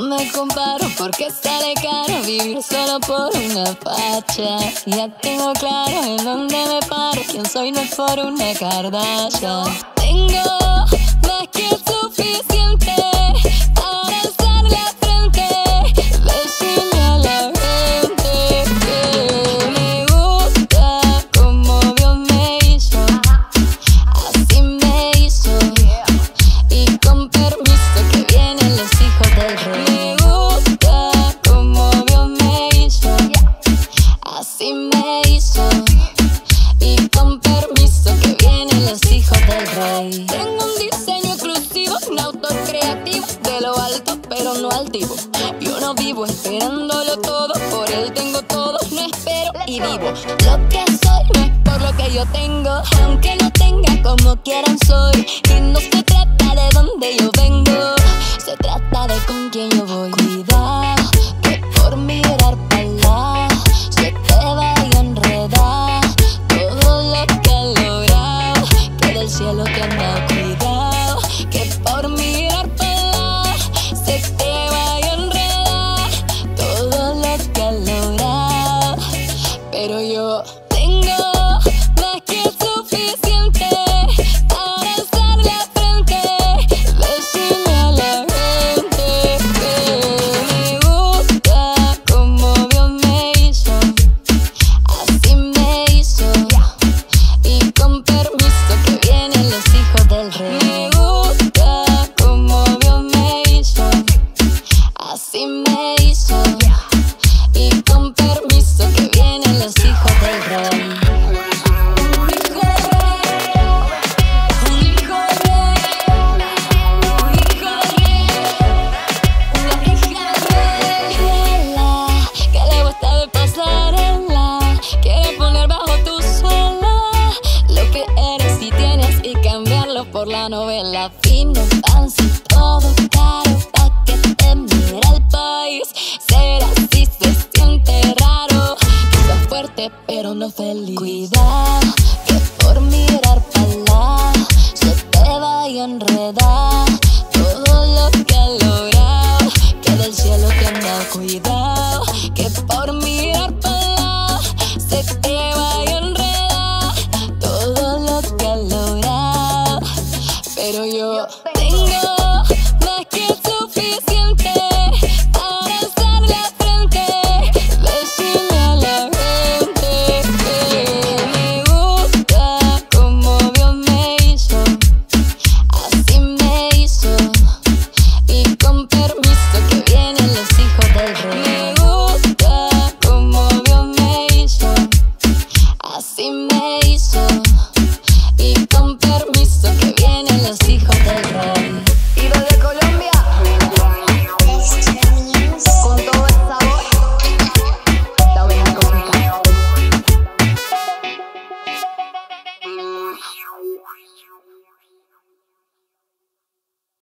me comparo porque sale caro vivir solo por una facha. Ya tengo claro en dónde me paro. Quién soy no es por una Kardashian. Tengo Me gusta como Dios me hizo. Así me hizo. Y con permiso que vienen los hijos del rey. Tengo un diseño exclusivo, un auto creativo. De lo alto, pero no altivo. Yo no vivo esperándolo todo. Por él tengo todo, no espero y vivo. Lo que soy no es por lo que yo tengo. Aunque no tenga como quieran por la novela. Fino, fancy, todo caro, pa' que te mire el país. Ser así se siente raro, quizás fuerte pero no feliz. Cuidado, que por mirar para se te vaya a enredar. Bingo.